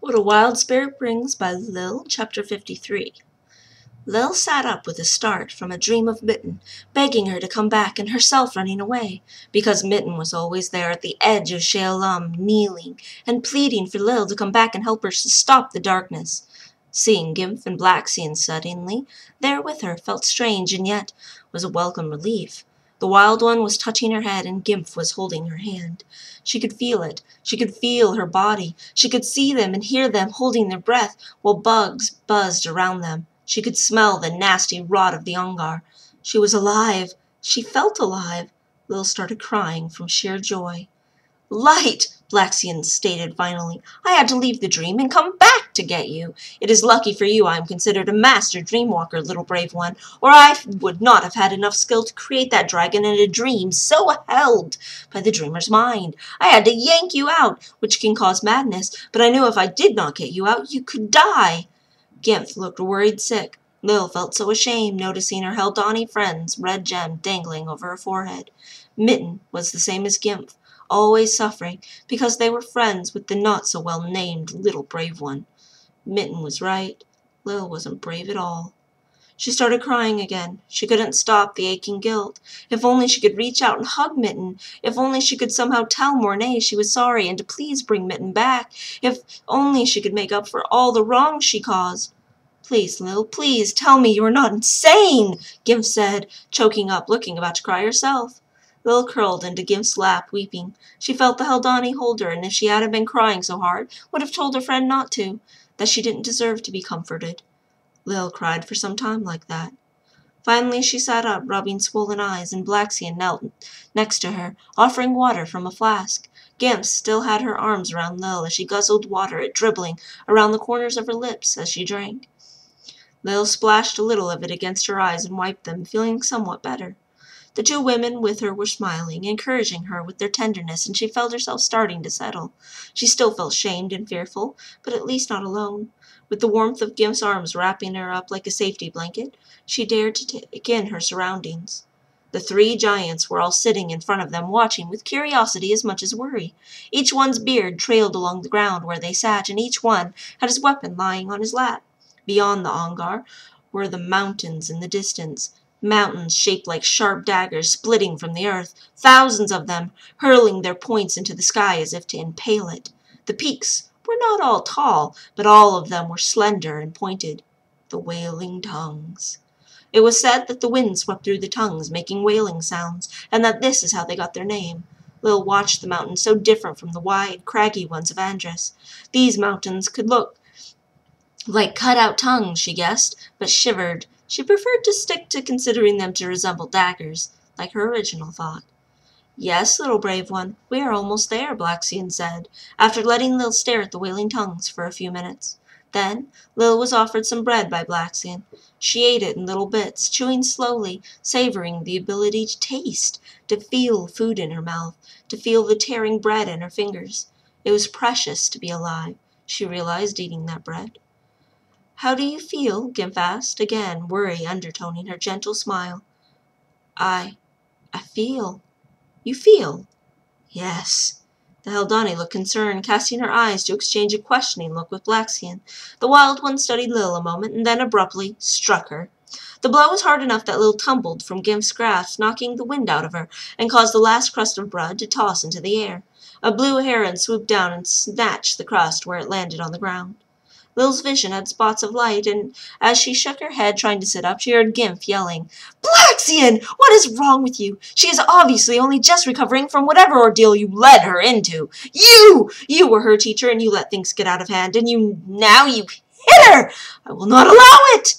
What a Wild Spirit Brings by Lyl, Chapter 53. Lil sat up with a start from a dream of Mitten, begging her to come back and herself running away, because Mitten was always there at the edge of Shale kneeling and pleading for Lil to come back and help her to stop the darkness. Seeing Gimph and Blackskin suddenly there with her felt strange and yet was a welcome relief. The Wild One was touching her head and Gimph was holding her hand. She could feel it. She could feel her body. She could see them and hear them holding their breath while bugs buzzed around them. She could smell the nasty rot of the Ongar. She was alive. She felt alive. Lil started crying from sheer joy. Light! Blackskin stated finally. I had to leave the dream and come back to get you. It is lucky for you I am considered a master dreamwalker, little brave one, or I would not have had enough skill to create that dragon in a dream so held by the dreamer's mind. I had to yank you out, which can cause madness, but I knew if I did not get you out, you could die. Gimph looked worried sick. Lil felt so ashamed noticing her Heldani friend's red gem dangling over her forehead. Mitten was the same as Gimph always suffering, because they were friends with the not so well named little brave one. Mitten was right. Lil wasn't brave at all. She started crying again. She couldn't stop the aching guilt. If only she could reach out and hug Mitten. If only she could somehow tell Mornay she was sorry and to please bring Mitten back. If only she could make up for all the wrongs she caused. Please, Lil, please tell me you are not insane, Gimph said, choking up, looking about to cry herself. Lil curled into Gimph's lap, weeping. She felt the Haldani hold her, and if she hadn't been crying so hard, would have told her friend not to, that she didn't deserve to be comforted. Lil cried for some time like that. Finally she sat up, rubbing swollen eyes, and Blackskin knelt next to her, offering water from a flask. Gimph still had her arms around Lil as she guzzled water, it dribbling around the corners of her lips as she drank. Lil splashed a little of it against her eyes and wiped them, feeling somewhat better. The two women with her were smiling, encouraging her with their tenderness, and she felt herself starting to settle. She still felt shamed and fearful, but at least not alone. With the warmth of Gimph's arms wrapping her up like a safety blanket, she dared to take in her surroundings. The three giants were all sitting in front of them, watching with curiosity as much as worry. Each one's beard trailed along the ground where they sat, and each one had his weapon lying on his lap. Beyond the Ongar were the mountains in the distance, mountains shaped like sharp daggers splitting from the earth, thousands of them, hurling their points into the sky as if to impale it. The peaks were not all tall, but all of them were slender and pointed. The wailing tongues. It was said that the wind swept through the tongues, making wailing sounds, and that this is how they got their name. Lil watched the mountains so different from the wide, craggy ones of Andrus. These mountains could look like cut-out tongues, she guessed, but shivered she preferred to stick to considering them to resemble daggers, like her original thought. Yes, little brave one, we are almost there, Blackskin said, after letting Lil stare at the wailing tongues for a few minutes. Then Lil was offered some bread by Blackskin. She ate it in little bits, chewing slowly, savoring the ability to taste, to feel food in her mouth, to feel the tearing bread in her fingers. It was precious to be alive, she realized eating that bread. How do you feel? Gimph asked, again worry undertoning her gentle smile. I I feel. You feel? Yes. The Heldani looked concerned, casting her eyes to exchange a questioning look with Blackskin. The Wild One studied Lil a moment, and then abruptly struck her. The blow was hard enough that Lil tumbled from Gimph's grasp, knocking the wind out of her, and caused the last crust of bread to toss into the air. A blue heron swooped down and snatched the crust where it landed on the ground. Lil's vision had spots of light, and as she shook her head trying to sit up, she heard Gimph yelling, Blaxian! What is wrong with you? She is obviously only just recovering from whatever ordeal you led her into. You! You were her teacher, and you let things get out of hand, and you now you hit her! I will not allow it!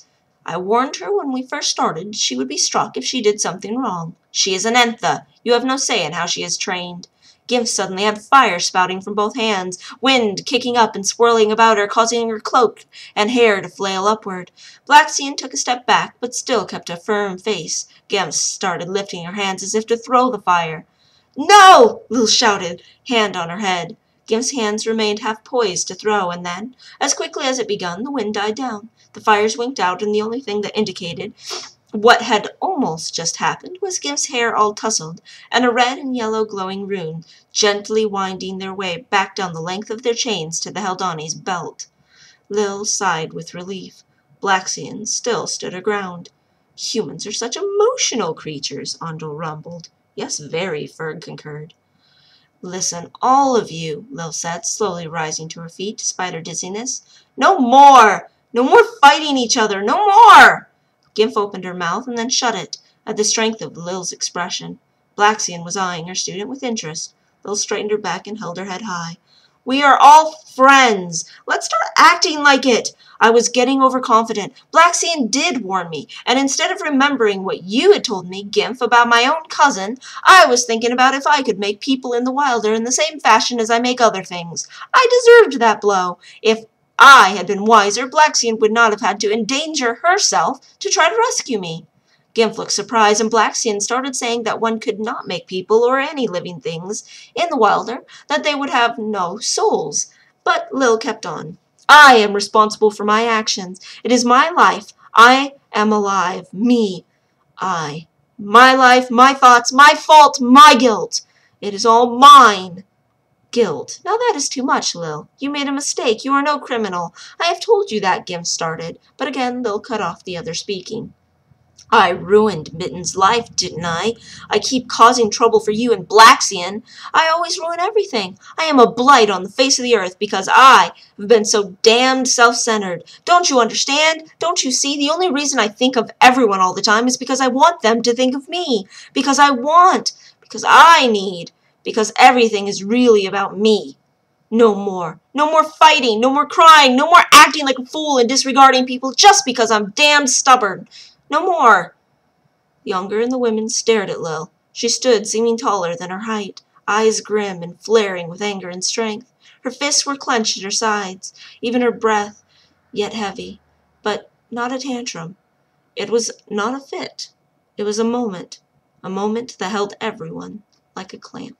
I warned her when we first started she would be struck if she did something wrong. She is an Entha. You have no say in how she is trained. Gimph suddenly had fire spouting from both hands, wind kicking up and swirling about her, causing her cloak and hair to flail upward. Blackskin took a step back, but still kept a firm face. Gimph started lifting her hands as if to throw the fire. No! Lil shouted, hand on her head. Gimph's hands remained half poised to throw, and then, as quickly as it begun, the wind died down. The fires winked out, and the only thing that indicated What had almost just happened was Gimph's hair all tousled, and a red and yellow glowing rune gently winding their way back down the length of their chains to the Haldani's belt. Lil sighed with relief. Blaxion still stood aground. Humans are such emotional creatures, Ondel rumbled. Yes, very, Ferg concurred. Listen, all of you, Lil said, slowly rising to her feet despite her dizziness. No more! No more fighting each other! No more! Gimph opened her mouth and then shut it, at the strength of Lil's expression. Blaxion was eyeing her student with interest. Lil straightened her back and held her head high. We are all friends. Let's start acting like it. I was getting overconfident. Blaxion did warn me, and instead of remembering what you had told me, Gimph, about my own cousin, I was thinking about if I could make people in the wilder in the same fashion as I make other things. I deserved that blow. If I had been wiser, Blaxion would not have had to endanger herself to try to rescue me. Gimph looked surprised, and Blaxion started saying that one could not make people or any living things in the wilder, that they would have no souls. But Lil kept on. I am responsible for my actions. It is my life. I am alive. Me. I. My life, my thoughts, my fault, my guilt. It is all mine. Guilt. Now that is too much, Lil. You made a mistake. You are no criminal. I have told you that, Gimph started. But again Lil cut off the other speaking. I ruined Mitten's life, didn't I? I keep causing trouble for you and Blaxion. I always ruin everything. I am a blight on the face of the earth because I have been so damned self-centered. Don't you understand? Don't you see? The only reason I think of everyone all the time is because I want them to think of me. Because I want. Because I need. Because everything is really about me. No more. No more fighting. No more crying. No more acting like a fool and disregarding people just because I'm damned stubborn. No more! The Younger and the women stared at Lil. She stood seeming taller than her height, eyes grim and flaring with anger and strength. Her fists were clenched at her sides, even her breath yet heavy. But not a tantrum. It was not a fit. It was a moment, a moment that held everyone like a clamp.